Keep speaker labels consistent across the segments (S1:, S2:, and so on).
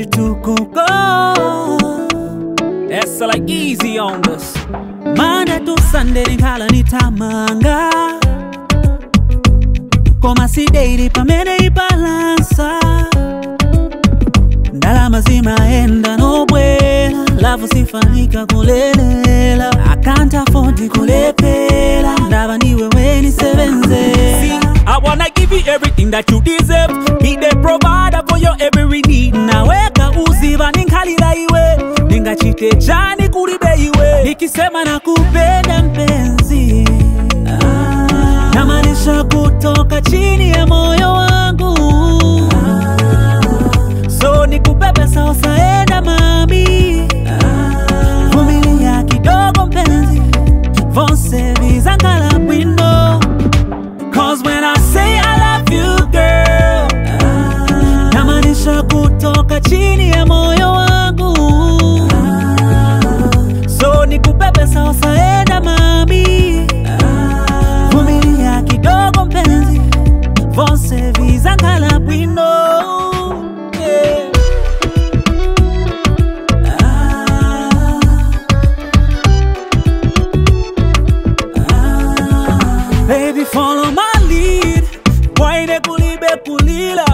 S1: chitukuko
S2: That's uh, like easy on us.
S1: Monday to Sunday ndikhala nitamanga koma si daily pamene ibalansa ndalama zimayenda nobwera lavu sifanika kulelela. I can't afford kulepera ndaba ndiwe weni
S2: See,
S1: sebenzela
S2: I wanna give you everything that you deserve. Be the provider for your every need.
S1: naweka uziva ninkhalira iwe ndingachite chani kulibe iwe? Nikisema nakupenda mpenzi namaanisha kutoka chini ya moyo yeah. Ah. Baby, follow my lead. Kulibe kulila.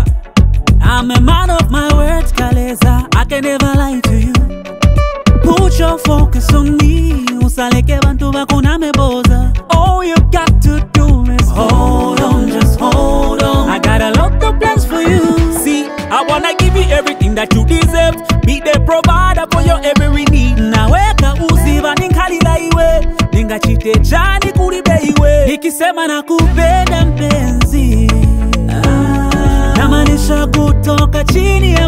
S1: I'm a man of my words, Kaleza. I can never lie to you. Put your focus on me. Usaleke bantu bakuname boza. All you got I
S2: wanna give you everything that you deserve. Be the provider for your every need.
S1: naweka uziva ninkhalira iwe ningachite chani kulibe iwe nikisema nakupenda mpenzi namaanisha kutoka chini ya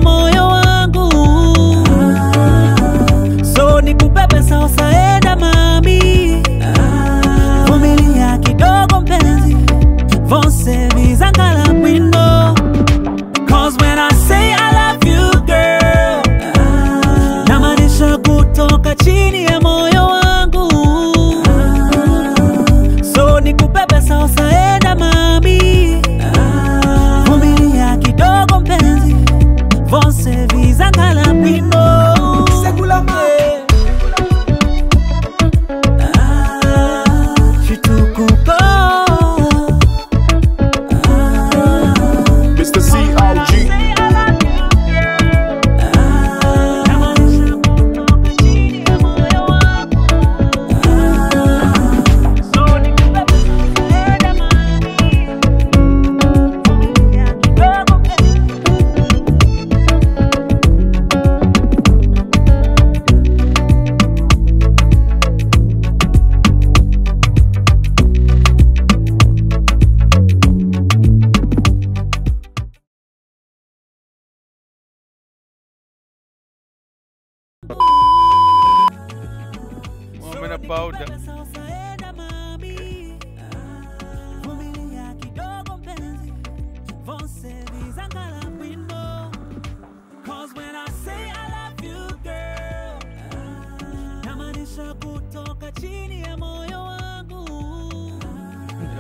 S3: about.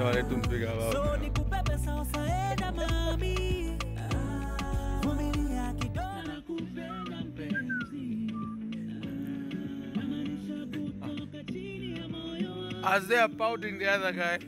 S1: Olha, tu me pegava.
S3: As they are pouting the other guy,